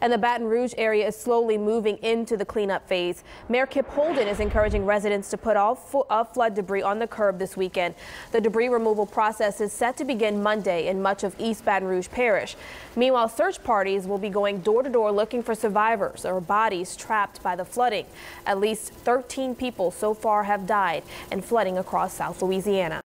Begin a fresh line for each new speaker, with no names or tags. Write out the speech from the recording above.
And the Baton Rouge area is slowly moving into the cleanup phase. Mayor Kip Holden is encouraging residents to put all flood debris on the curb this weekend. The debris removal process is set to begin Monday in much of East Baton Rouge Parish. Meanwhile, search parties will be going door to door looking for survivors or bodies trapped by the flooding. At least 13 people so far have died in flooding across South Louisiana.